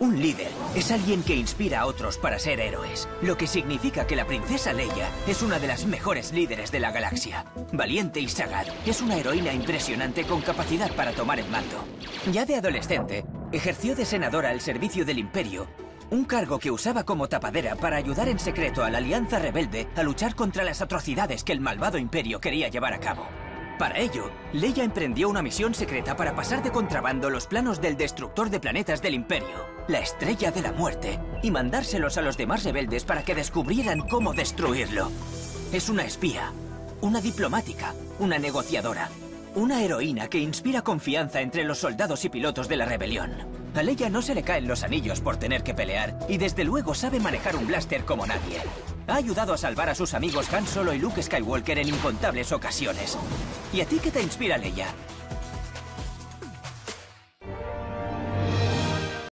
Un líder es alguien que inspira a otros para ser héroes, lo que significa que la princesa Leia es una de las mejores líderes de la galaxia. Valiente y sagaz, es una heroína impresionante con capacidad para tomar el mando. Ya de adolescente, ejerció de senadora al servicio del Imperio, un cargo que usaba como tapadera para ayudar en secreto a la Alianza Rebelde a luchar contra las atrocidades que el malvado Imperio quería llevar a cabo. Para ello, Leia emprendió una misión secreta para pasar de contrabando los planos del destructor de planetas del Imperio, la Estrella de la Muerte, y mandárselos a los demás rebeldes para que descubrieran cómo destruirlo. Es una espía, una diplomática, una negociadora, una heroína que inspira confianza entre los soldados y pilotos de la rebelión. A Leia no se le caen los anillos por tener que pelear y desde luego sabe manejar un blaster como nadie. Ha ayudado a salvar a sus amigos Han Solo y Luke Skywalker en incontables ocasiones. ¿Y a ti qué te inspira, Leia?